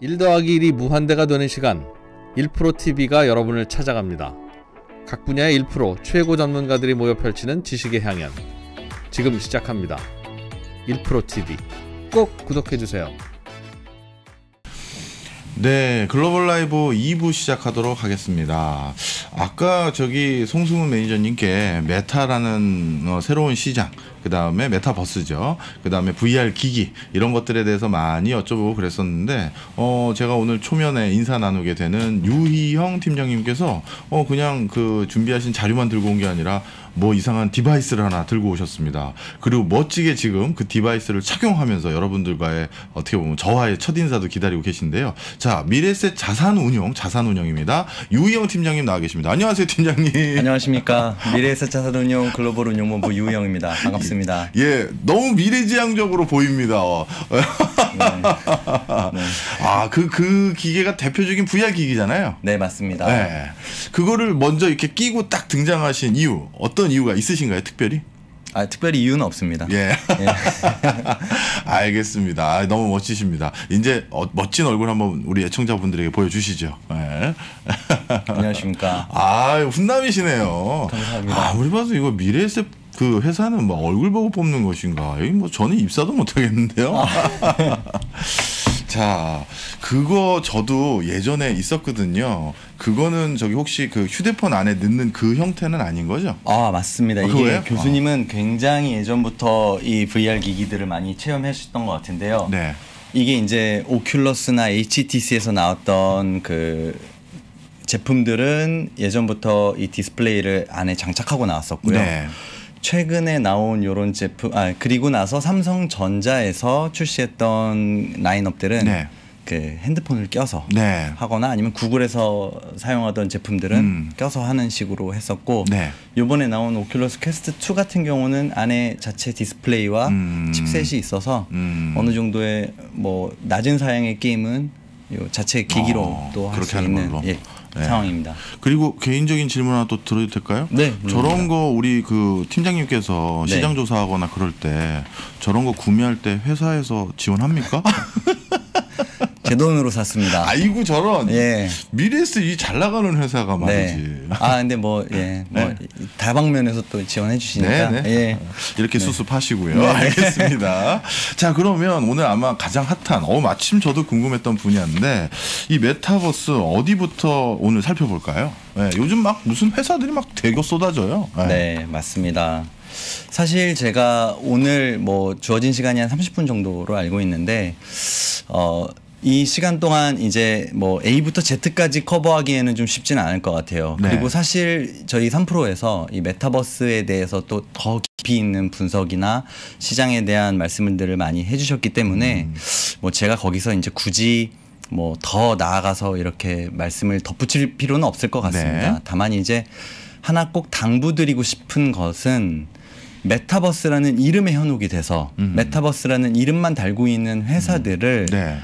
1 더하기 1이 무한대가 되는 시간 1프로TV가 여러분을 찾아갑니다. 각 분야의 1프로 최고 전문가들이 모여 펼치는 지식의 향연 지금 시작합니다. 1프로TV 꼭 구독해주세요. 네, 글로벌 라이브 2부 시작하도록 하겠습니다. 아까 저기 송승훈 매니저님께 메타라는 어, 새로운 시장, 그 다음에 메타버스죠. 그 다음에 VR 기기 이런 것들에 대해서 많이 여쭤보고 그랬었는데, 어 제가 오늘 초면에 인사 나누게 되는 유의형 팀장님께서 어 그냥 그 준비하신 자료만 들고 온 게 아니라 뭐 이상한 device를 하나 들고 오셨습니다. 그리고 멋지게 지금 그 device를 착용하면서 여러분들과의 어떻게 보면 저와의 첫 인사도 기다리고 계신데요. 자, 미래에셋 자산운용, 자산운용입니다. 유의형 팀장님 나와 계십니다. 안녕하세요, 팀장님. 안녕하십니까. 미래에셋 자산운용 글로벌 운용본부 유의형입니다. 반갑습니다. 예, 너무 미래지향적으로 보입니다. 네. 아, 그, 그 기계가 대표적인 VR 기기잖아요. 네, 맞습니다. 네. 그거를 먼저 이렇게 끼고 딱 등장하신 이유, 어떤 이유가 있으신가요, 특별히? 아, 특별히 이유는 없습니다. 예. 알겠습니다. 아, 너무 멋지십니다. 이제 어, 멋진 얼굴 한번 우리 애청자분들에게 보여주시죠. 예. 안녕하십니까. 아, 훈남이시네요. 감사합니다. 아무리 봐도 이거 미래에셋 그 회사는 뭐 얼굴 보고 뽑는 것인가? 여기 뭐 저는 입사도 못 하겠는데요. 자, 그거 저도 예전에 있었거든요. 그거는 저기 혹시 그 휴대폰 안에 넣는 그 형태는 아닌 거죠? 아, 맞습니다. 아, 이게 그거예요? 교수님은 굉장히 예전부터 이 VR 기기들을 많이 체험하셨던 것 같은데요. 네. 이게 이제 오큘러스나 HTC에서 나왔던 그 제품들은 예전부터 이 디스플레이를 안에 장착하고 나왔었고요. 네. 최근에 나온 요런 제품 아 그리고 나서 삼성전자에서 출시했던 라인업들은 네. 그 핸드폰을 껴서 네. 하거나 아니면 구글에서 사용하던 제품들은 음. 껴서 하는 식으로 했었고 네. 요번에 나온 오큘러스 퀘스트 2 같은 경우는 안에 자체 디스플레이와 음. 칩셋이 있어서 음. 어느 정도의 뭐 낮은 사양의 게임은 요 자체 기기로 어, 또할 그렇게 수 있는 걸로. 예, 네. 상황입니다. 그리고 개인적인 질문 하나 또 드려도 될까요? 네. 저런 거 우리 그 팀장님께서 네. 시장 조사하거나 그럴 때 저런 거 구매할 때 회사에서 지원합니까? 제 돈으로 샀습니다. 아이고 저런 예. 미래스 이 잘 나가는 회사가 말이지. 네. 아 근데 뭐 예, 뭐 네. 다방면에서 또 지원해 주시니까 네, 네. 예. 이렇게 수습하시고요. 알겠습니다. 자, 그러면 오늘 아마 가장 핫한, 어, 마침 저도 궁금했던 분야인데, 이 메타버스 어디부터 오늘 살펴볼까요? 네, 요즘 막 무슨 회사들이 막 대거 쏟아져요. 네, 맞습니다. 사실 제가 오늘 뭐 주어진 시간이 한 30분 정도로 알고 있는데 어. 이 시간 동안 이제 뭐 A부터 Z까지 커버하기에는 좀 쉽지는 않을 것 같아요. 네. 그리고 사실 저희 3프로에서 이 메타버스에 대해서 또 더 깊이 있는 분석이나 시장에 대한 말씀들을 많이 해주셨기 때문에 음. 뭐 제가 거기서 이제 굳이 뭐 더 나아가서 이렇게 말씀을 덧붙일 필요는 없을 것 같습니다. 네. 다만 이제 하나 꼭 당부드리고 싶은 것은 메타버스라는 이름에 현혹이 돼서 음. 메타버스라는 이름만 달고 있는 회사들을 네.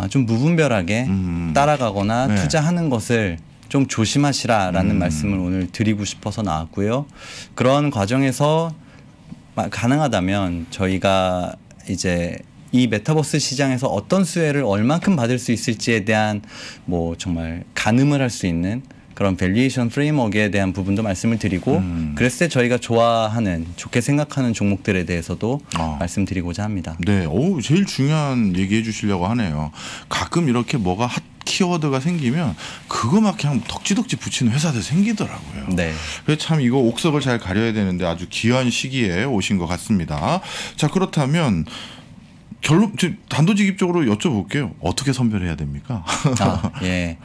아, 좀 무분별하게 음. 따라가거나 네. 투자하는 것을 좀 조심하시라라는 음. 말씀을 오늘 드리고 싶어서 나왔고요. 그런 과정에서 마- 가능하다면 저희가 이제 이 메타버스 시장에서 어떤 수혜를 얼만큼 받을 수 있을지에 대한 뭐 정말 가늠을 할 수 있는 그런 valuation framework에 대한 부분도 말씀을 드리고 음. 그랬을 때 저희가 좋아하는 좋게 생각하는 종목들에 대해서도 어. 말씀드리고자 합니다. 네, 오, 제일 중요한 얘기해 주시려고 하네요. 가끔 이렇게 뭐가 핫 키워드가 생기면 그거 막 그냥 덕지덕지 붙이는 회사들 생기더라고요. 네. 그래서 참 이거 옥석을 잘 가려야 되는데 아주 귀한 시기에 오신 것 같습니다. 자 그렇다면 결론 저 단도직입적으로 여쭤볼게요. 어떻게 선별해야 됩니까? 아, 예.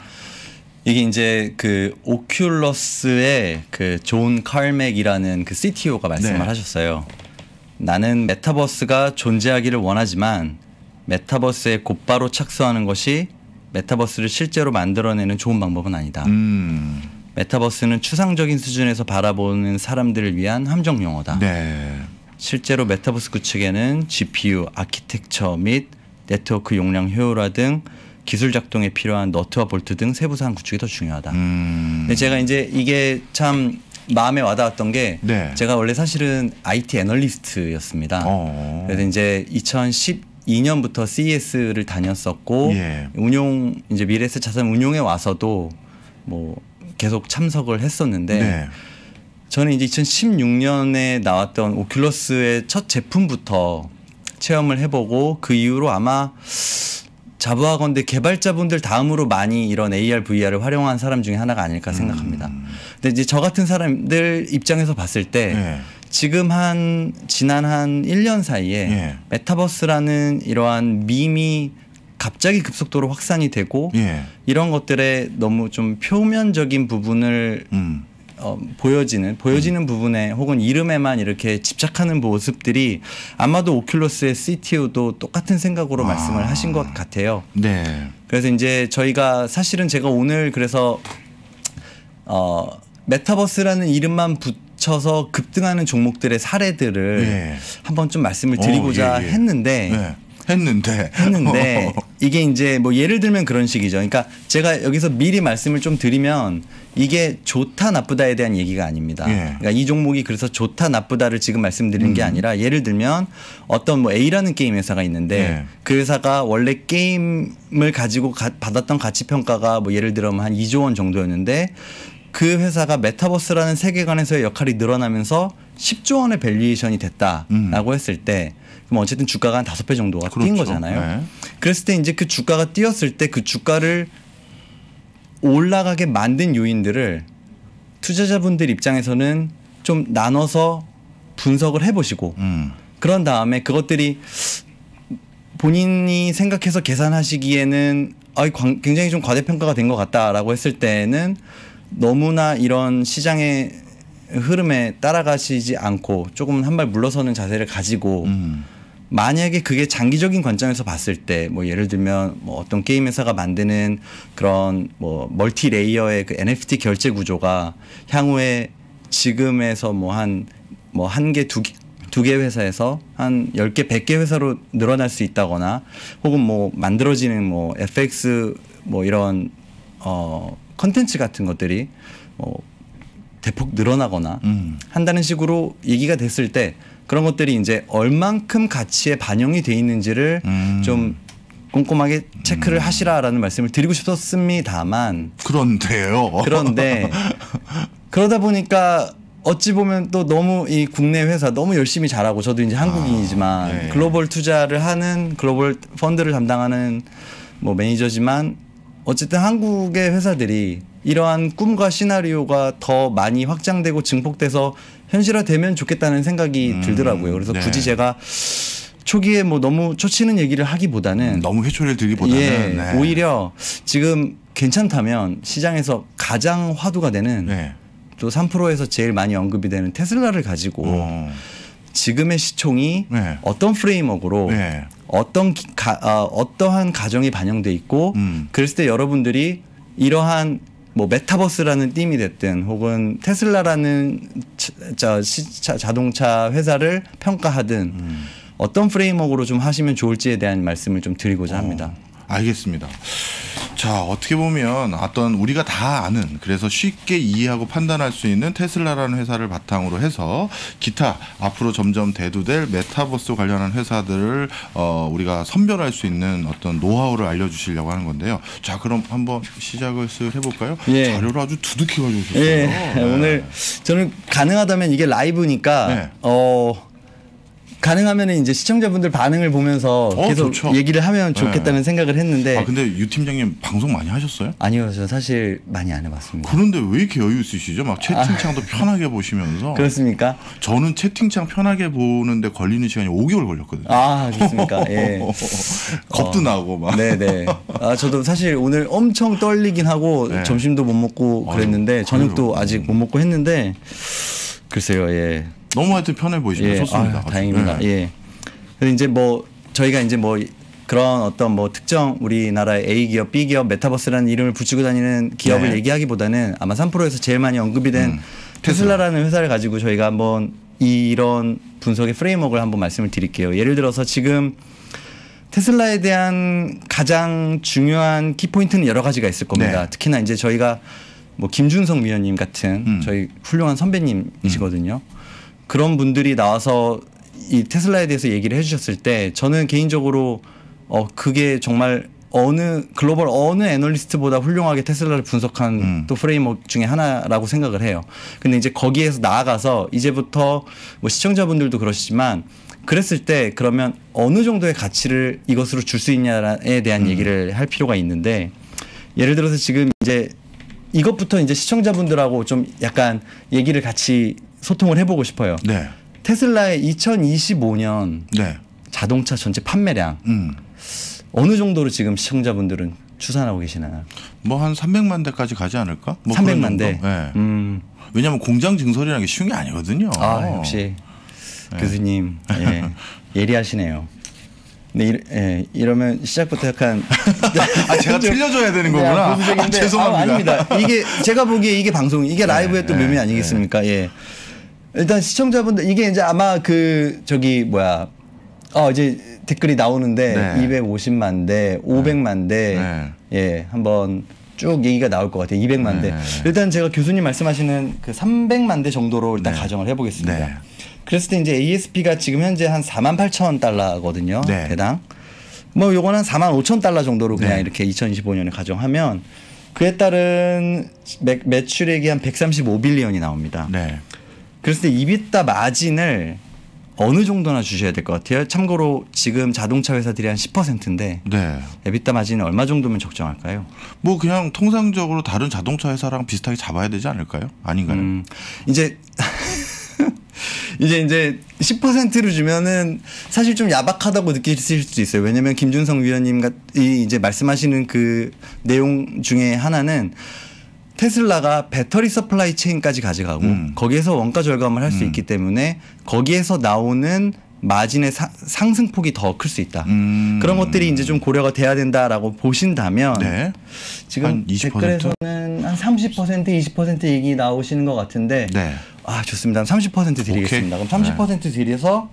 이게 이제 그 오큘러스의 그 존 칼맥이라는 그 CTO가 말씀을 네. 하셨어요. 나는 메타버스가 존재하기를 원하지만 메타버스에 곧바로 착수하는 것이 메타버스를 실제로 만들어내는 좋은 방법은 아니다. 음, 메타버스는 추상적인 수준에서 바라보는 사람들을 위한 함정 용어다. 네, 실제로 메타버스 구축에는 GPU, 아키텍처 및 네트워크 용량 효율화 등 기술 작동에 필요한 너트와 볼트 등 세부 사항 구축이 더 중요하다. 음, 근데 제가 이제 이게 참 마음에 와닿았던 게 네. 제가 원래 사실은 IT 애널리스트였습니다. 어. 그래서 이제 2010 2002년부터 CES를 다녔었고 예. 운용 이제 미래에셋 자산 운용에 와서도 뭐 계속 참석을 했었는데 네. 저는 이제 2016년에 나왔던 오큘러스의 첫 제품부터 체험을 해보고 그 이후로 아마 자부하건대 개발자분들 다음으로 많이 이런 AR, VR을 활용한 사람 중에 하나가 아닐까 생각합니다. 근데 이제 저 같은 사람들 입장에서 봤을 때 네. 지금 한 지난 한 1년 사이에 예. 메타버스라는 이러한 밈이 갑자기 급속도로 확산이 되고 예. 이런 것들에 너무 좀 표면적인 부분을 음. 어, 보여지는 보여지는 부분에 혹은 이름에만 이렇게 집착하는 모습들이 아마도 오큘러스의 CTO도 똑같은 생각으로 말씀을 하신 것 같아요. 네. 그래서 이제 저희가 사실은 제가 오늘 그래서 어 메타버스라는 이름만 붙여서 급등하는 종목들의 사례들을 예. 한번 좀 말씀을 드리고자 어, 예, 예. 했는데 네. 했는데. 했는데 이게 이제 뭐 예를 들면 그런 식이죠. 그러니까 제가 여기서 미리 말씀을 좀 드리면 이게 좋다 나쁘다에 대한 얘기가 아닙니다. 예. 그러니까 이 종목이 그래서 좋다 나쁘다를 지금 말씀드리는 게 아니라 예를 들면 어떤 뭐 A라는 게임 회사가 있는데 예. 그 회사가 원래 게임을 가지고 가- 받았던 가치 평가가 뭐 예를 들면 한 2조 원 정도였는데 그 회사가 메타버스라는 세계관에서의 역할이 늘어나면서 10조 원의 valuation이 됐다라고 했을 때 그럼 어쨌든 주가가 한 다섯 배 정도가 뛴 음. 그렇죠. 거잖아요. 네. 그랬을 때 이제 그 주가가 뛰었을 때 그 주가를 올라가게 만든 요인들을 투자자분들 입장에서는 좀 나눠서 분석을 해보시고 음. 그런 다음에 그것들이 본인이 생각해서 계산하시기에는 아, 굉장히 좀 과대평가가 된 것 같다라고 했을 때는 너무나 이런 시장의 흐름에 따라가시지 않고 조금 한 발 물러서는 자세를 가지고 음. 만약에 그게 장기적인 관점에서 봤을 때 뭐 예를 들면 뭐 어떤 게임 회사가 만드는 그런 뭐 multi layer의 그 NFT 결제 구조가 향후에 지금에서 뭐 한 뭐 한 개 두개 두개 회사에서 한 10개, 100개 회사로 늘어날 수 있다거나 혹은 뭐 만들어지는 뭐 FX 뭐 이런 어 컨텐츠 같은 것들이 뭐 대폭 늘어나거나 음. 한다는 식으로 얘기가 됐을 때 그런 것들이 이제 얼만큼 가치에 반영이 돼 있는지를 음. 좀 꼼꼼하게 체크를 하시라라는 말씀을 드리고 싶었습니다만 그런데요. 그런데 그러다 보니까 어찌 보면 또 너무 이 국내 회사 너무 열심히 잘하고 저도 이제 한국인이지만 네. 글로벌 투자를 하는 글로벌 펀드를 담당하는 뭐 매니저지만 어쨌든 한국의 회사들이 이러한 꿈과 시나리오가 더 많이 확장되고 증폭돼서 현실화되면 좋겠다는 생각이 들더라고요. 그래서 네. 굳이 제가 초기에 뭐 너무 초치는 얘기를 하기보다는 너무 회초리를 들기보다는 예, 네. 오히려 지금 괜찮다면 시장에서 가장 화두가 되는 네. 또 3%에서 제일 많이 언급이 되는 테슬라를 가지고 어. 지금의 시총이 네. 어떤 프레임워크로 네. 어떤 기- 가, 어, 어떠한 가정이 반영돼 있고 음. 그랬을 때 여러분들이 이러한 뭐 메타버스라는 띠이 됐든 혹은 테슬라라는 자, 자, 자동차 회사를 평가하든 음. 어떤 framework로 좀 하시면 좋을지에 대한 말씀을 좀 드리고자 합니다. 알겠습니다. 자, 어떻게 보면 어떤 우리가 다 아는 그래서 쉽게 이해하고 판단할 수 있는 테슬라라는 회사를 바탕으로 해서 기타 앞으로 점점 대두될 메타버스 관련한 회사들을 어, 우리가 선별할 수 있는 어떤 노하우를 알려주시려고 하는 건데요. 자, 그럼 한번 시작을 쓱 해볼까요? 예. 자료를 아주 두둑히 가져오셨어요. 예, 네. 오늘 저는 가능하다면 이게 라이브니까 네. 어 가능하면 이제 시청자분들 반응을 보면서 어, 계속 좋죠. 얘기를 하면 좋겠다는 네. 생각을 했는데 아, 근데 유 팀장님 방송 많이 하셨어요? 아니요, 저 사실 많이 안 해봤습니다. 그런데 왜 이렇게 여유 있으시죠? 막 채팅창도 편하게 보시면서 아. 그렇습니까? 저는 채팅창 편하게 보는데 걸리는 시간이 5개월 걸렸거든요. 아, 그렇습니까? 예. 겁도 어, 나고 막. 네네. 아, 저도 사실 오늘 엄청 떨리긴 하고 네. 점심도 못 먹고 그랬는데 아유, 저녁도. 아직 못 먹고 했는데 글쎄요, 예. 너무 하여튼 편해 보이시면 예, 좋습니다. 아유, 다행입니다. 네. 예. 그래서 이제 뭐 저희가 이제 뭐 그런 어떤 뭐 특정 우리나라의 A 기업, B 기업, 메타버스라는 이름을 붙이고 다니는 기업을 네. 얘기하기보다는 아마 3%에서 제일 많이 언급이 된 음, 테슬라라는 회사를 가지고 저희가 한번 이런 분석의 프레임워크를 한번 말씀을 드릴게요. 예를 들어서 지금 테슬라에 대한 가장 중요한 키포인트는 여러 가지가 있을 겁니다. 네. 특히나 이제 저희가 뭐 김준성 위원님 같은 음. 저희 훌륭한 선배님이시거든요. 그런 분들이 나와서 이 테슬라에 대해서 얘기를 해주셨을 때 저는 개인적으로 어 그게 정말 어느 글로벌 어느 애널리스트보다 훌륭하게 테슬라를 분석한 음. 또 프레임워크 중에 하나라고 생각을 해요. 근데 이제 거기에서 나아가서 이제부터 뭐 시청자분들도 그러시지만 그랬을 때 그러면 어느 정도의 가치를 이것으로 줄 수 있냐에 대한 얘기를 할 필요가 있는데 예를 들어서 지금 이제 이것부터 이제 시청자분들하고 좀 약간 얘기를 같이 소통을 해보고 싶어요. 네. 테슬라의 2025년 네. 자동차 전체 판매량 음. 어느 정도로 지금 시청자분들은 추산하고 계시나요? 뭐 한 300만 대까지 가지 않을까? 뭐 그런 300만 대. 네. 음. 왜냐하면 공장 증설이라는 게 쉬운 게 아니거든요. 아 역시 교수님 예, 예리하시네요. 네, 이러, 예, 이러면 시작부터 약간 아 제가 좀- 틀려줘야 되는 네, 거구나. 아, 보수적인데, 죄송합니다. 아, 닙니다 이게 제가 보기에 이게 방송 이게 라이브의 또 네, 묘미 네, 아니겠습니까? 예. 일단 시청자분들 이게 이제 아마 그 저기 뭐야 어 이제 댓글이 나오는데 네. 250만 대, 500만 대, 네. 예 한번 쭉 얘기가 나올 것 같아요. 200만 대. 네. 일단 제가 교수님 말씀하시는 그 300만 대 정도로 일단 네. 가정을 해보겠습니다. 네. 그랬을 때 이제 ASP가 지금 현재 한 4만 8천 달러거든요. 네. 대당. 뭐 요거는 한 4만 5천 달러 정도로 그냥 네. 이렇게 2025년에 가정하면 그에 따른 매, 매출액이 한 135빌리언이 나옵니다. 네. 그랬을 때 이비타 마진을 어느 정도나 주셔야 될 것 같아요. 참고로 지금 자동차 회사들이 한 10%인데 네. 에비타 마진이 얼마 정도면 적정할까요? 뭐 그냥 통상적으로 다른 자동차 회사랑 비슷하게 잡아야 되지 않을까요? 아닌가요? 음, 이제 이제 이제 10%를 주면은 사실 좀 야박하다고 느끼실 수도 있어요. 왜냐면 김준성 위원님 같이 이제 말씀하시는 그 내용 중에 하나는 테슬라가 배터리 supply chain까지 가져가고 음. 거기에서 원가 절감을 할수 있기 때문에 거기에서 나오는 마진의 사- 상승폭이 더 클 수 있다. 음. 그런 것들이 이제 좀 고려가 돼야 된다라고 보신다면 네. 지금 한 20%? 댓글에서는 한 30% 20% 얘기 나오시는 것 같은데 네. 아 좋습니다. 그럼 30% 드리겠습니다. 오케이. 그럼 30% 드려서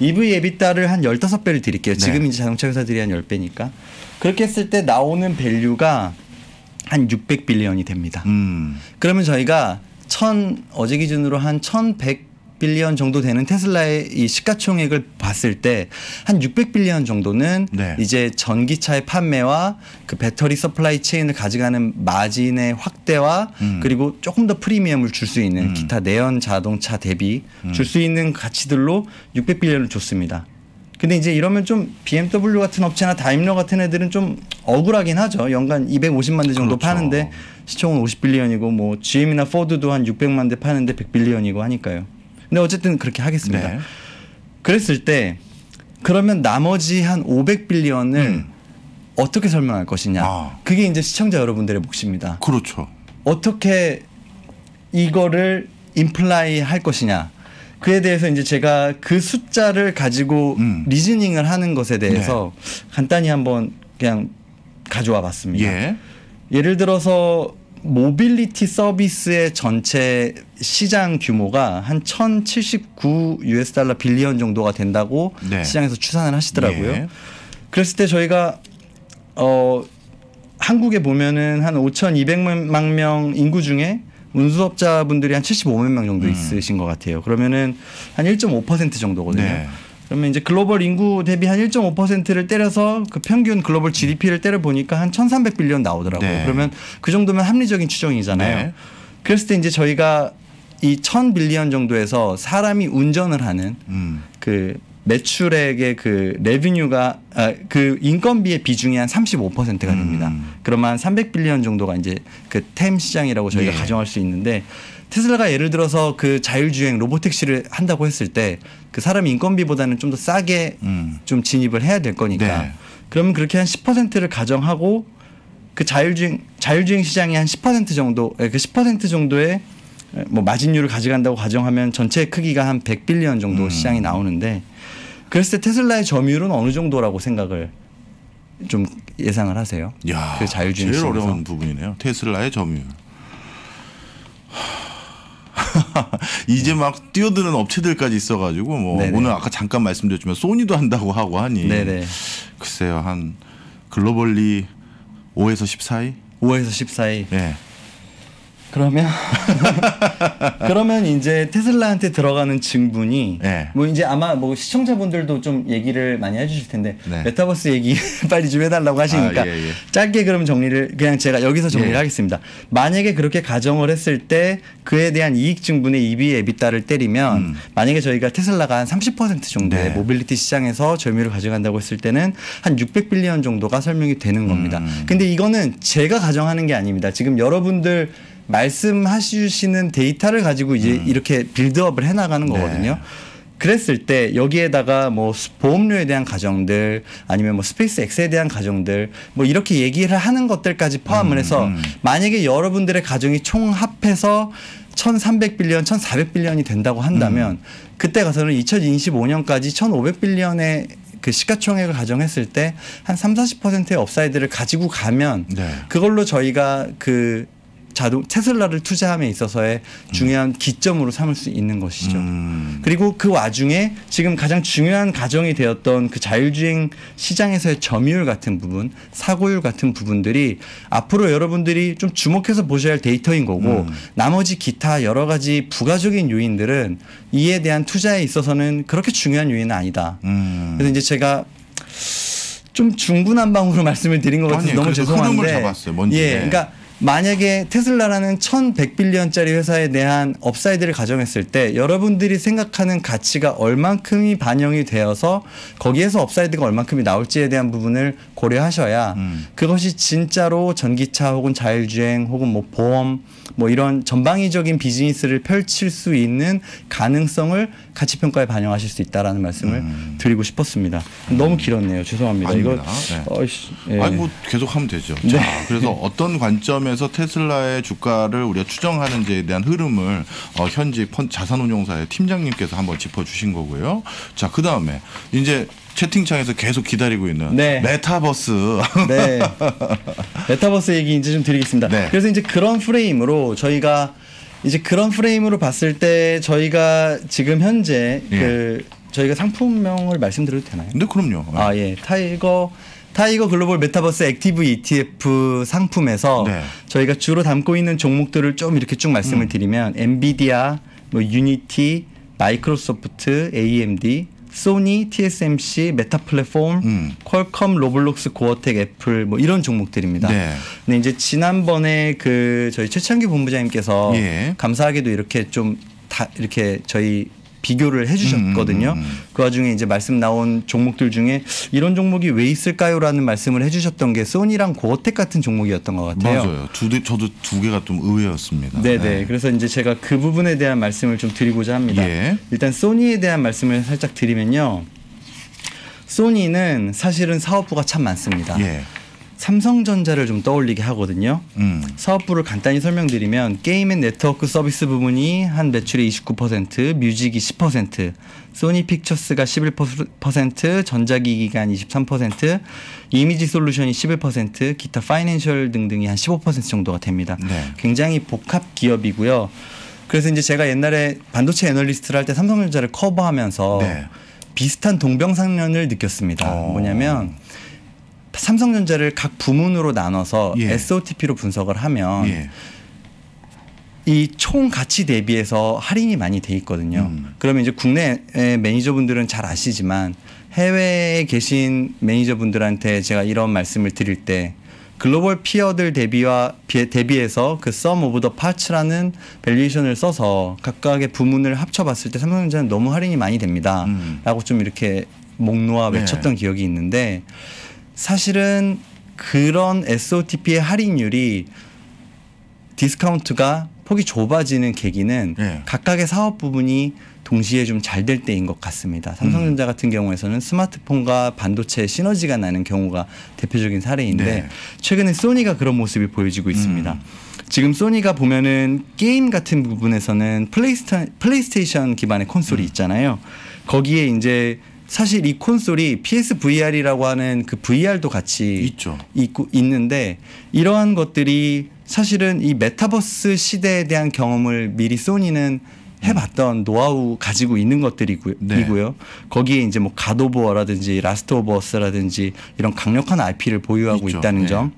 EV EBITDA를 한 15배를 드릴게요. 네. 지금 이제 자동차 회사들이 한 10배니까. 그렇게 했을 때 나오는 value가 한 600 billion이 됩니다. 음. 그러면 저희가 천 어제 기준으로 한 1100 billion 정도 되는 테슬라의 이 시가총액을 봤을 때 한 600 billion 정도는 네. 이제 전기차의 판매와 그 배터리 supply chain을 가져가는 마진의 확대와 음. 그리고 조금 더 프리미엄을 줄 수 있는 음. 기타 내연 자동차 대비 줄 수 있는 가치들로 600 billion을 줬습니다. 근데 이제 이러면 좀 BMW 같은 업체나 다임러 같은 애들은 좀 억울하긴 하죠. 연간 250만 대 정도 그렇죠. 파는데 시총은 50 billion이고 뭐 GM이나 포드도 한 600만 대 파는데 100 billion이고 하니까요. 근데 어쨌든 그렇게 하겠습니다. 네. 그랬을 때 그러면 나머지 한 500 billion을 음. 어떻게 설명할 것이냐. 아. 그게 이제 시청자 여러분들의 몫입니다. 그렇죠. 어떻게 이거를 imply 할 것이냐. 그에 대해서 이제 제가 그 숫자를 가지고 음. reasoning을 하는 것에 대해서 간단히 한번 그냥 가져와 봤습니다. 예. 예를 들어서 모빌리티 서비스의 전체 시장 규모가 한 1079 US 달러 billion 정도가 된다고 네. 시장에서 추산을 하시더라고요. 예. 그랬을 때 저희가 어 한국에 보면은 한 5,200만 명 인구 중에 운수업자분들이 한 75만 명 정도 있으신 것 같아요. 그러면은 한 1.5% 정도거든요. 네. 그러면 이제 글로벌 인구 대비 한 1.5%를 때려서 그 평균 글로벌 GDP를 때려 보니까 한 1,300빌리언 나오더라고요. 네. 그러면 그 정도면 합리적인 추정이잖아요. 네. 그랬을 때 이제 저희가 이 1,000빌리언 정도에서 사람이 운전을 하는 음. 그 매출액의 그 레비뉴가 아, 그 인건비의 비중이 한 35%가 됩니다. 음. 그러면 한 300빌리언 정도가 이제 그 템 시장이라고 저희가 예. 가정할 수 있는데 테슬라가 예를 들어서 그 자율주행 로보택시를 한다고 했을 때 그 사람 인건비보다는 좀 더 싸게 음. 좀 진입을 해야 될 거니까 네. 그러면 그렇게 한 10%를 가정하고 그 자율주행 자율주행 시장이 한 10% 정도 그 10% 정도의 뭐 마진율을 가져간다고 가정하면 전체 크기가 한 100빌리언 정도 음. 시장이 나오는데 그랬을 때 테슬라의 점유율은 어느 정도라고 생각을 좀 예상을 하세요? 야, 그 자율주행 제일 시장에서. 어려운 부분이네요. 테슬라의 점유율. 이제 막 뛰어드는 업체들까지 있어가지고 뭐 네네. 오늘 아까 잠깐 말씀드렸지만 소니도 한다고 하고 하니 네네. 글쎄요 한 글로벌리 5에서 10 사이. 5에서 10 사이. 예. 그러면 그러면 이제 테슬라한테 들어가는 증분이 네. 뭐 이제 아마 뭐 시청자분들도 좀 얘기를 많이 해주실 텐데 네. 메타버스 얘기 빨리 좀 해달라고 하시니까 아, 예, 예. 짧게 그럼 정리를 그냥 제가 여기서 정리를 예. 하겠습니다. 만약에 그렇게 가정을 했을 때 그에 대한 이익 증분의 EB 에비타를 때리면 음. 만약에 저희가 테슬라가 한 30% 정도의 네. 모빌리티 시장에서 점유율을 가져간다고 했을 때는 한 600 billion 정도가 설명이 되는 겁니다. 음. 근데 이거는 제가 가정하는 게 아닙니다. 지금 여러분들 말씀하시는 데이터를 가지고 이제 이렇게 build-up을 해나가는 음. 네. 거거든요. 그랬을 때 여기에다가 뭐 수- 보험료에 대한 가정들 아니면 뭐 스페이스 X에 대한 가정들 뭐 이렇게 얘기를 하는 것들까지 포함을 해서 음. 만약에 여러분들의 가정이 총 합해서 1300 billion, 1400 billion이 된다고 한다면 음. 그때 가서는 2025년까지 1500billion의 그 시가총액을 가정했을 때 한 3, 40%의 upside를 가지고 가면 네. 그걸로 저희가 그 자동 테슬라를 투자함에 있어서의 중요한 기점으로 삼을 수 있는 것이죠. 음. 그리고 그 와중에 지금 가장 중요한 가정이 되었던 그 자율주행 시장에서의 점유율 같은 부분, 사고율 같은 부분들이 앞으로 여러분들이 좀 주목해서 보셔야 할 데이터인 거고 음. 나머지 기타 여러 가지 부가적인 요인들은 이에 대한 투자에 있어서는 그렇게 중요한 요인은 아니다. 음. 그래서 이제 제가 좀 중구난방으로 말씀을 드린 것 같아서 아니, 너무 죄송한데 흐름을 잡았어요, 뭔지. 예, 그러니까 만약에 테슬라라는 1100billion짜리 회사에 대한 upside를 가정했을 때 여러분들이 생각하는 가치가 얼만큼이 반영이 되어서 거기에서 upside가 얼만큼이 나올지에 대한 부분을 고려하셔야 음. 그것이 진짜로 전기차 혹은 자율주행 혹은 뭐 보험 뭐 이런 전방위적인 비즈니스를 펼칠 수 있는 가능성을 가치 평가에 반영하실 수 있다라는 말씀을 음. 드리고 싶었습니다. 너무 길었네요. 죄송합니다. 아닙니다. 이거 네. 어이씨, 예. 아니 뭐 계속 하면 되죠. 네. 자, 그래서 어떤 관점에서 테슬라의 주가를 우리가 추정하는지에 대한 흐름을 어, 현지 펀 자산운용사의 팀장님께서 한번 짚어주신 거고요. 자, 그 다음에 이제 채팅창에서 계속 기다리고 있는 네. 메타버스. 네. 메타버스 얘기 이제 좀 드리겠습니다. 네. 그래서 이제 그런 프레임으로 저희가 이제 그런 프레임으로 봤을 때 저희가 지금 현재 예. 그 저희가 상품명을 말씀드려도 되나요? 근데 그럼요. 아, 예. 타이거 타이거 글로벌 메타버스 액티브 ETF 상품에서 네. 저희가 주로 담고 있는 종목들을 좀 이렇게 쭉 음. 말씀을 드리면 엔비디아, 뭐 유니티, 마이크로소프트, AMD, 소니, TSMC, 메타 플랫폼, 음. 퀄컴, 로블록스, 고어텍, 애플 뭐 이런 종목들입니다. 네. 근데 이제 지난번에 그 저희 최창기 본부장님께서 예. 감사하게도 이렇게 좀 다 이렇게 저희 비교를 해주셨거든요. 음, 음, 음. 그 와중에 이제 말씀 나온 종목들 중에 이런 종목이 왜 있을까요라는 말씀을 해주셨던 게 소니랑 고어텍 같은 종목이었던 것 같아요. 맞아요. 두 대, 저도 두 개가 좀 의외였습니다. 네네. 그래서 이제 제가 그 부분에 대한 말씀을 좀 드리고자 합니다. 예. 일단 소니에 대한 말씀을 살짝 드리면요. 소니는 사실은 사업부가 참 많습니다. 예. 삼성전자를 좀 떠올리게 하거든요. 음. 사업부를 간단히 설명드리면 game and network service 부분이 한 매출의 29%, 뮤직이 10%, 소니 픽처스가 11%, 전자기기가 한 23%, 이미지 솔루션이 11%, 기타 financial 등등이 한 15% 정도가 됩니다. 네. 굉장히 복합 기업이고요. 그래서 이제 제가 옛날에 반도체 애널리스트를 할 때 삼성전자를 커버하면서 네. 비슷한 동병상련을 느꼈습니다. 어. 뭐냐면 삼성전자를 각 부문으로 나눠서 예. SOTP로 분석을 하면 예. 이총 가치 대비해서 할인이 많이 돼 있거든요. 음. 그러면 이제 국내 매니저분들은 잘 아시지만 해외에 계신 매니저분들한테 제가 이런 말씀을 드릴 때 글로벌 peer들 대비와 비- 대비해서 그 sum of the parts라는 valuation을 써서 각각의 부문을 합쳐봤을 때 삼성전자는 너무 할인이 많이 됩니다. 음. 라고 좀 이렇게 목 놓아 네. 외쳤던 기억이 있는데 사실은 그런 SOTP의 할인율이 디스카운트가 폭이 좁아지는 계기는 예. 각각의 사업 부분이 동시에 좀 잘 될 때인 것 같습니다. 삼성전자 같은 경우에서는 스마트폰과 반도체 시너지가 나는 경우가 대표적인 사례인데 네. 최근에 소니가 그런 모습이 보여지고 있습니다. 음. 지금 소니가 보면은 게임 같은 부분에서는 플레이스타, 플레이스테이션 기반의 콘솔이 있잖아요. 거기에 이제 사실 이 콘솔이 PSVR이라고 하는 그 VR도 같이 있죠. 있고 있는데 이러한 것들이 사실은 이 메타버스 시대에 대한 경험을 미리 소니는 해봤던 노하우 가지고 있는 것들이고요. 네. 거기에 이제 뭐 가도버라든지 라스트 오브 어스라든지 이런 강력한 IP를 보유하고 있죠. 있다는 네. 점.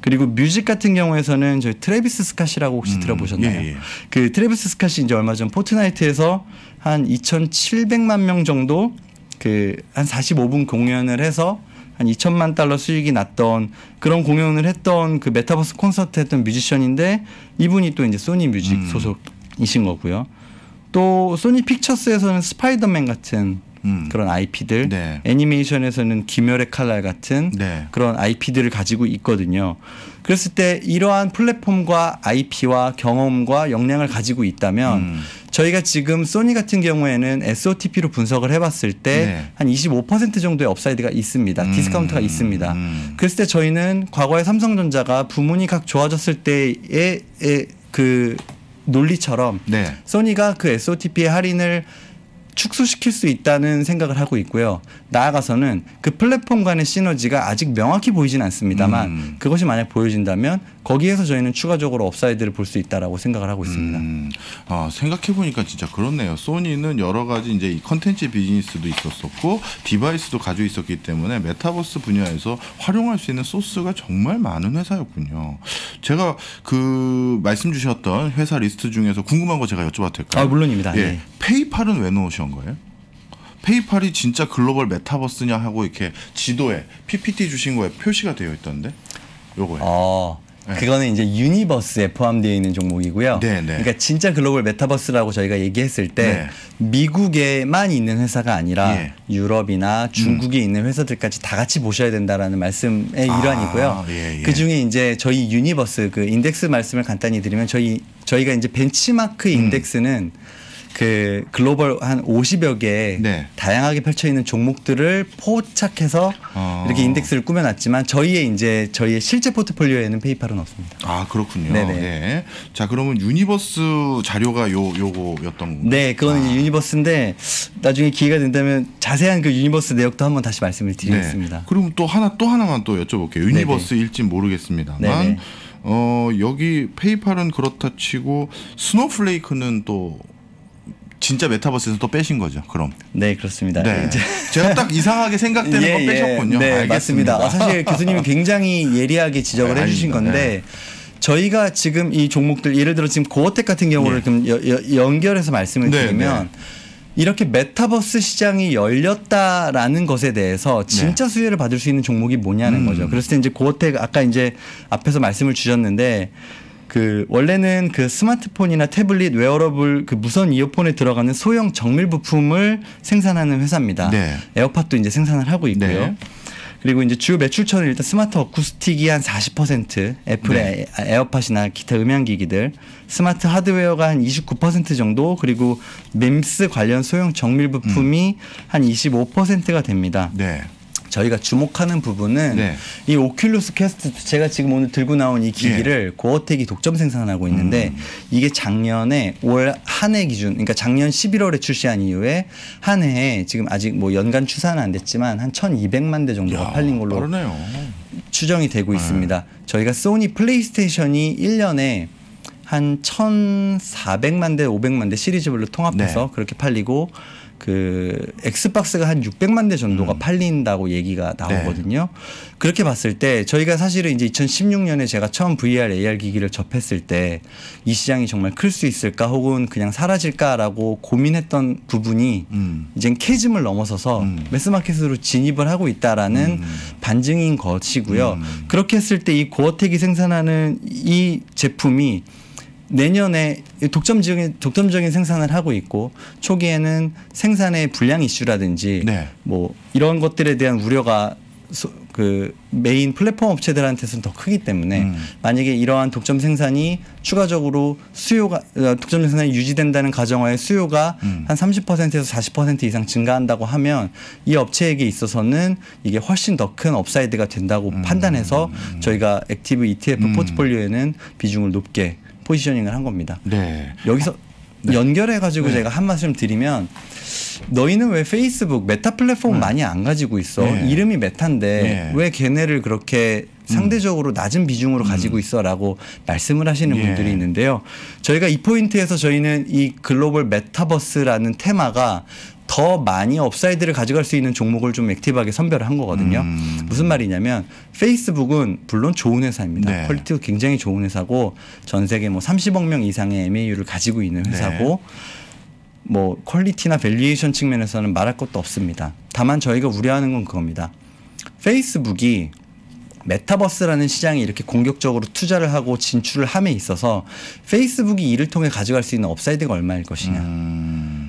그리고 뮤직 같은 경우에서는 저희 트래비스 스캇이라고 혹시 음, 들어보셨나요? 예, 예. 그 트래비스 스캇이 이제 얼마 전 포트나이트에서 한 2,700만 명 정도 그 한 45분 공연을 해서 한 2천만 달러 수익이 났던 그런 공연을 했던 그 메타버스 콘서트 했던 뮤지션인데 이분이 또 이제 소니 뮤직 음. 소속이신 거고요. 또 소니 픽처스에서는 스파이더맨 같은 음. 그런 IP들, 네. 애니메이션에서는 귀멸의 칼날 같은 네. 그런 IP들을 가지고 있거든요. 그랬을 때 이러한 플랫폼과 IP와 경험과 역량을 가지고 있다면 음. 저희가 지금 소니 같은 경우에는 SOTP로 분석을 해봤을 때 네. 한25% 정도의 upside가 있습니다. 음. 디스카운트가 있습니다. 음. 그랬을 때 저희는 과거에 삼성전자가 부문이 각 좋아졌을 때의 의그 논리처럼 네. 소니가 그 SOTP의 할인을 축소시킬 수 있다는 생각을 하고 있고요. 나아가서는 그 플랫폼 간의 시너지가 아직 명확히 보이진 않습니다만 음. 그것이 만약 보여진다면 거기에서 저희는 추가적으로 upside를 볼 수 있다라고 생각을 하고 있습니다. 음, 아, 생각해 보니까 진짜 그렇네요. 소니는 여러 가지 이제 이 컨텐츠 비즈니스도 있었었고 디바이스도 가지고 있었기 때문에 메타버스 분야에서 활용할 수 있는 소스가 정말 많은 회사였군요. 제가 그 말씀 주셨던 회사 리스트 중에서 궁금한 거 제가 여쭤봐도 될까요? 아, 물론입니다. 예. 예. 페이팔은 왜 넣으신 거예요? 페이팔이 진짜 글로벌 메타버스냐 하고 이렇게 지도에 PPT 주신 거에 표시가 되어 있던데. 요거에. 어, 네. 그거는 이제 universe에 포함되어 있는 종목이고요. 네, 네. 그러니까 진짜 글로벌 메타버스라고 저희가 얘기했을 때 네. 미국에만 있는 회사가 아니라 예. 유럽이나 중국에 있는 회사들까지 다 같이 보셔야 된다라는 말씀의 일환이고요. 예, 예. 그 중에 이제 저희 universe 그 인덱스 말씀을 간단히 드리면 저희 저희가 이제 벤치마크 음. 인덱스는 그 글로벌 한 50여 개 네. 다양하게 펼쳐 있는 종목들을 포착해서 어. 이렇게 인덱스를 꾸며놨지만 저희의 이제 저희의 실제 포트폴리오에는 페이팔은 없습니다. 아 그렇군요. 네네. 예. 자 그러면 universe 자료가 요 요거였던 네, 그거는 이제 universe인데 나중에 기회가 된다면 자세한 그 universe 내역도 한번 다시 말씀을 드리겠습니다. 네. 그럼 또 하나 또 하나만 또 여쭤볼게요. universe일지 모르겠습니다만 네네. 어 여기 페이팔은 그렇다 치고 스노플레이크는 또 진짜 메타버스에서 또 빼신 거죠. 그럼. 네, 그렇습니다. 네. 이제 제가 딱 이상하게 생각되는 거 빼셨군요. 네, 알겠습니다. 맞습니다. 아, 사실 교수님이 굉장히 예리하게 지적을 네, 해주신 아닙니다. 건데 저희가 지금 이 종목들 예를 들어 지금 고어텍 같은 경우를 네. 좀 연결해서 말씀을 네, 드리면 이렇게 메타버스 시장이 열렸다라는 것에 대해서 진짜 수혜를 받을 수 있는 종목이 뭐냐는 네. 음. 거죠. 그랬을 때 이제 고어텍 아까 이제 앞에서 말씀을 주셨는데 그 원래는 그 스마트폰이나 태블릿 웨어러블 그 무선 이어폰에 들어가는 소형 정밀 부품을 생산하는 회사입니다. 네. 에어팟도 이제 생산을 하고 있고요. 네. 그리고 이제 주요 매출처는 일단 smart acoustic이 한 40%, 애플의 네. 에- 에어팟이나 기타 음향 기기들, 스마트 하드웨어가 한 29% 정도, 그리고 MEMS 관련 소형 정밀 부품이 한 25%가 됩니다. 네. 저희가 주목하는 부분은 네. 이 오큘루스 퀘스트 제가 지금 오늘 들고 나온 이 기기를 고어텍이 독점 생산하고 있는데 이게 작년에 올한해 기준 그러니까 작년 11월에 출시한 이후에 한 해에 지금 아직 뭐 연간 추산은 안 됐지만 한 1,200만 대 정도가 야, 팔린 걸로 빠르네요. 추정이 되고 있습니다. 저희가 소니 플레이스테이션이 1년에 한 1,400만 대, 500만 대 시리즈별로 통합해서 네. 그렇게 팔리고 그 엑스박스가 한 600만 대 정도가 팔린다고 얘기가 나오거든요. 그렇게 봤을 때 저희가 사실은 이제 2016년에 제가 처음 VR, AR 기기를 접했을 때 이 시장이 정말 클 수 있을까 혹은 그냥 사라질까라고 고민했던 부분이 음. 이젠 chasm을 넘어서서 음. mass market으로 진입을 하고 있다라는 반증인 것이고요. 음. 그렇게 했을 때 이 고어텍이 생산하는 이 제품이 내년에 독점적인 독점적인 생산을 하고 있고 초기에는 생산의 불량 이슈라든지 네. 뭐 이런 것들에 대한 우려가 소- 그 메인 플랫폼 업체들한테서는 더 크기 때문에 음. 만약에 이러한 독점 생산이 추가적으로 수요가 어, 독점 생산이 유지된다는 가정하에 수요가 음. 한 30%에서 40% 이상 증가한다고 하면 이 업체에게 있어서는 이게 훨씬 더 큰 upside가 된다고 음. 판단해서 저희가 active ETF 포트폴리오에는 비중을 높게 positioning을 한 겁니다. 네. 여기서 연결해 가지고 제가 한 말씀 드리면 너희는 왜 페이스북 메타 플랫폼 많이 안 가지고 있어? 네. 이름이 메타인데 네. 왜 걔네를 그렇게 상대적으로 낮은 비중으로 가지고 있어라고 말씀을 하시는 예. 분들이 있는데요. 저희가 이 포인트에서 저희는 이 글로벌 메타버스라는 테마가 더 많이 upside를 가져갈 수 있는 종목을 좀 active하게 선별을 한 거거든요. 음. 무슨 말이냐면 페이스북은 물론 좋은 회사입니다. 네. quality가 굉장히 좋은 회사고 전 세계 뭐 30억 명 이상의 MAU를 가지고 있는 회사고 뭐 quality나 valuation 측면에서는 말할 것도 없습니다. 다만 저희가 우려하는 건 그겁니다. 페이스북이 메타버스라는 시장에 이렇게 공격적으로 투자를 하고 진출을 함에 있어서 페이스북이 이를 통해 가져갈 수 있는 upside가 얼마일 것이냐. 음,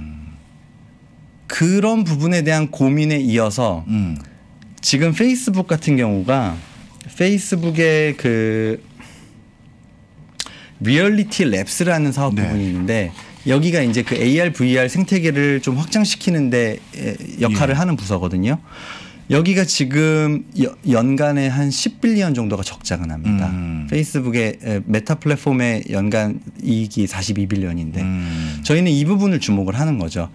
그런 부분에 대한 고민에 이어서 음, 지금 페이스북 같은 경우가 페이스북의 그 리얼리티 랩스라는 사업 네. 부분이 있는데 여기가 이제 그 AR, VR 생태계를 좀 확장시키는데 에, 역할을 예. 하는 부서거든요. 여기가 지금 여- 연간에 한 10 billion 정도가 적자가 납니다. 음. 페이스북의 에, 메타 플랫폼의 연간 이익이 42 billion인데 음. 저희는 이 부분을 주목을 하는 거죠.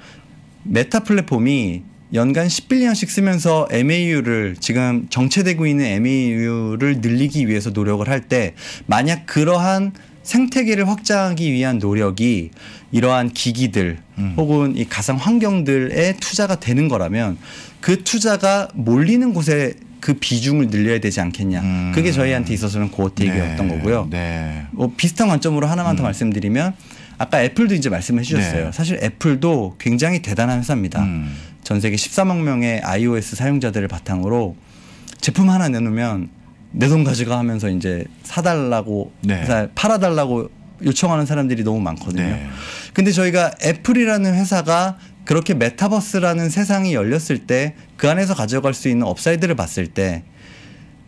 메타 플랫폼이 연간 10빌리언씩 쓰면서 MAU를 지금 정체되고 있는 MAU를 늘리기 위해서 노력을 할 때 만약 그러한 생태계를 확장하기 위한 노력이 이러한 기기들 음. 혹은 이 가상 환경들에 투자가 되는 거라면 그 투자가 몰리는 곳에 그 비중을 늘려야 되지 않겠냐. 음. 그게 저희한테 있어서는 고어 테이크였던 네, 거고요. 네. 뭐 비슷한 관점으로 하나만 더 말씀드리면 아까 애플도 이제 말씀해 주셨어요. 네. 사실 애플도 굉장히 대단한 회사입니다. 음. 전 세계 13억 명의 iOS 사용자들을 바탕으로 제품 하나 내놓으면 내 돈 가져가 하면서 이제 사달라고 네. 사- 팔아달라고 요청하는 사람들이 너무 많거든요. 네. 근데 저희가 애플이라는 회사가 그렇게 메타버스라는 세상이 열렸을 때 그 안에서 가져갈 수 있는 upside를 봤을 때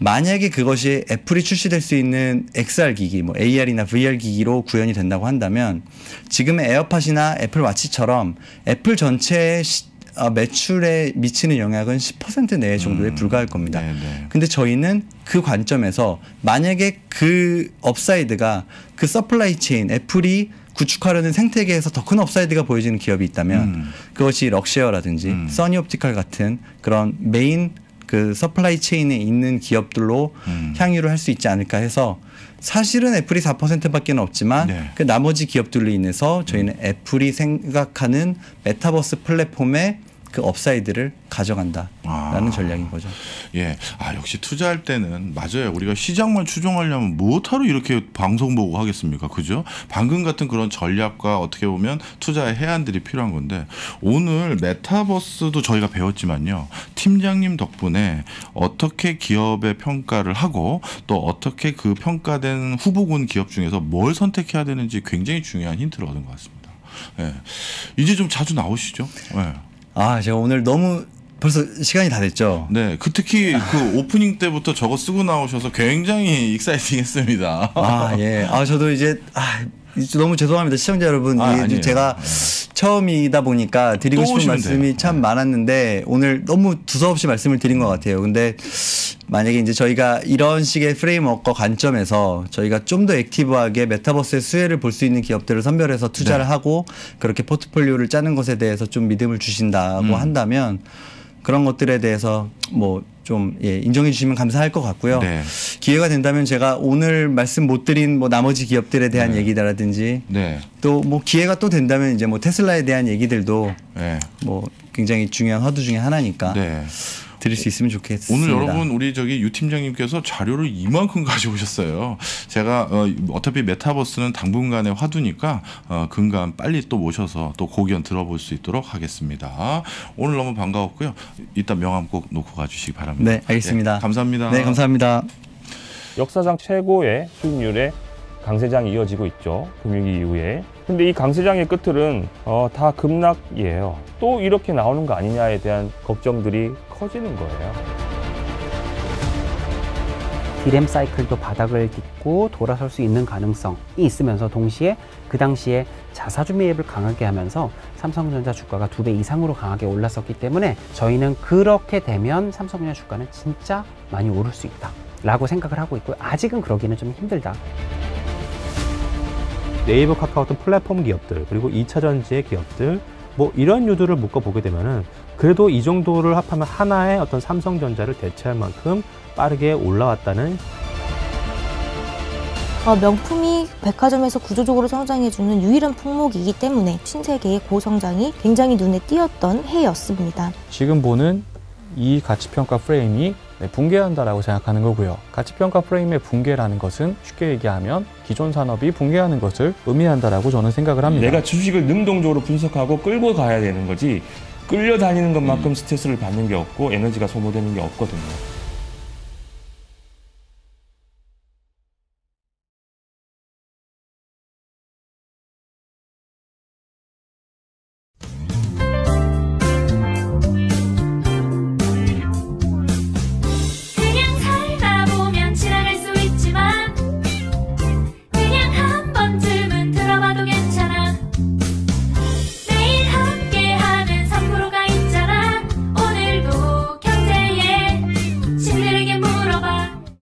만약에 그것이 애플이 출시될 수 있는 XR 기기, 뭐 AR이나 VR 기기로 구현이 된다고 한다면 지금의 에어팟이나 애플 와치처럼 애플 전체의 시- 어, 매출에 미치는 영향은 10% 내외 정도에 불과할 겁니다. 네, 네. 근데 저희는 그 관점에서 만약에 그 upside가 그 supply chain 애플이 구축하려는 생태계에서 더 큰 upside가 보여지는 기업이 있다면 음. 그것이 럭스쉐어라든지 음. 써니옵티컬 같은 그런 메인 그 supply chain에 있는 기업들로 음. 향유를 할 수 있지 않을까 해서 사실은 애플이 4%밖에 없지만 네. 그 나머지 기업들로 인해서 저희는 애플이 생각하는 메타버스 플랫폼의 그 upside를 가져간다라는 아. 전략인 거죠. 예. 아, 역시 투자할 때는 맞아요. 우리가 시장만 추종하려면 무엇하러 이렇게 방송 보고 하겠습니까? 그죠? 방금 같은 그런 전략과 어떻게 보면 투자의 혜안들이 필요한 건데 오늘 메타버스도 저희가 배웠지만요. 팀장님 덕분에 어떻게 기업의 평가를 하고 또 어떻게 그 평가된 후보군 기업 중에서 뭘 선택해야 되는지 굉장히 중요한 힌트를 얻은 것 같습니다. 예. 이제 좀 자주 나오시죠? 예. 아, 제가 오늘 너무 벌써 시간이 다 됐죠. 네, 그 특히 그 오프닝 때부터 저거 쓰고 나오셔서 굉장히 익사이팅했습니다. 아, 예. 아, 저도 이제 아, 너무 죄송합니다. 시청자 여러분. 아, 아니에요. 제가 처음이다 보니까 드리고 또 싶은 말씀이 돼요. 참 많았는데 오늘 너무 두서없이 말씀을 드린 것 같아요. 근데 만약에 이제 저희가 이런 식의 프레임워크와 관점에서 저희가 좀 더 액티브하게 메타버스의 수혜를 볼 수 있는 기업들을 선별해서 투자를 네. 하고 그렇게 포트폴리오를 짜는 것에 대해서 좀 믿음을 주신다고 음. 한다면 그런 것들에 대해서 뭐 좀 예, 인정해 주시면 감사할 것 같고요. 네. 기회가 된다면 제가 오늘 말씀 못 드린 뭐 나머지 기업들에 대한 네. 얘기라든지 네, 또뭐 기회가 또 된다면 이제 뭐 테슬라에 대한 얘기들도 네, 뭐 굉장히 중요한 화두 중에 하나니까 네. 드릴 수 있으면 좋겠습니다. 오늘 여러분 우리 저기 유 팀장님께서 자료를 이만큼 가져오셨어요. 제가 어, 어차피 메타버스는 당분간의 화두니까 어, 근간 빨리 또 모셔서 또 고견 들어볼 수 있도록 하겠습니다. 오늘 너무 반가웠고요. 이따 명함 꼭 놓고 가주시기 바랍니다. 네, 알겠습니다. 예, 감사합니다. 네, 감사합니다. 역사상 최고의 수익률의 강세장이 이어지고 있죠. 금융위기 이후에. 근데 이 강세장의 끝을은 어, 다 급락이에요. 또 이렇게 나오는 거 아니냐에 대한 걱정들이 커지는 거예요. 디램 사이클도 바닥을 딛고 돌아설 수 있는 가능성이 있으면서 동시에 그 당시에 자사주 매입을 강하게 하면서 삼성전자 주가가 두 배 이상으로 강하게 올랐었기 때문에 저희는 그렇게 되면 삼성전자 주가는 진짜 많이 오를 수 있다. 라고 생각을 하고 있고요. 아직은 그러기는 좀 힘들다. 네이버 카카오톡 플랫폼 기업들 그리고 2차 전지의 기업들 뭐 이런 유도를 묶어 보게 되면은 그래도 이 정도를 합하면 하나의 어떤 삼성전자를 대체할 만큼 빠르게 올라왔다는 어, 명품이 백화점에서 구조적으로 성장해주는 유일한 품목이기 때문에 신세계의 고성장이 굉장히 눈에 띄었던 해였습니다. 지금 보는 이 가치평가 프레임이 네, 붕괴한다라고 생각하는 거고요. 가치평가 프레임의 붕괴라는 것은 쉽게 얘기하면 기존 산업이 붕괴하는 것을 의미한다라고 저는 생각을 합니다. 내가 주식을 능동적으로 분석하고 끌고 가야 되는 거지 끌려다니는 것만큼 스트레스를 받는 게 없고 에너지가 소모되는 게 없거든요.